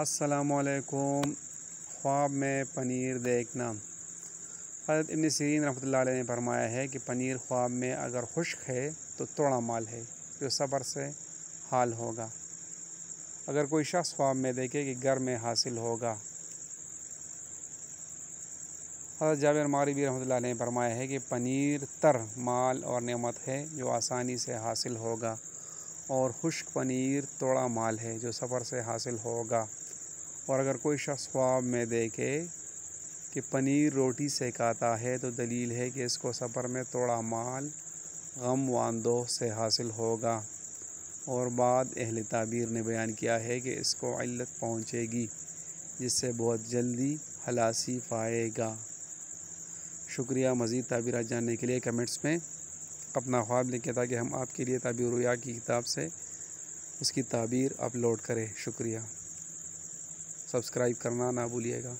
असलकुम ख्वाब में पनीर देखना। हज़रत इबन सीरीन रहमत ने फरमाया है कि पनीर ख्वाब में अगर खुश्क है तो तोड़ा माल है, जो सब्र से हाल होगा। अगर कोई शख्स ख्वाब में देखे कि घर में हासिल होगा। हज़रत जाबिर मारी भी रहमत ने फरमाया है कि पनीर तर माल और नेमत है, जो आसानी से हासिल होगा। और खुश्क पनीर तोड़ा माल है जो सफ़र से हासिल होगा। और अगर कोई शख्स ख्वाब में देखे कि पनीर रोटी से खाता है तो दलील है कि इसको सफ़र में तोड़ा माल गम वानदो से हासिल होगा। और बाद अहल ताबीर ने बयान किया है कि इसको अल्लत पहुँचेगी, जिससे बहुत जल्दी हलासी पाएगा। शुक्रिया, मज़ीद ताबीर जानने के लिए कमेंट्स में। अपना ख्वाब लिखें ताकि हम आपके लिए ताबीर रुया की किताब से उसकी ताबीर अपलोड करें। शुक्रिया। सब्सक्राइब करना ना भूलिएगा।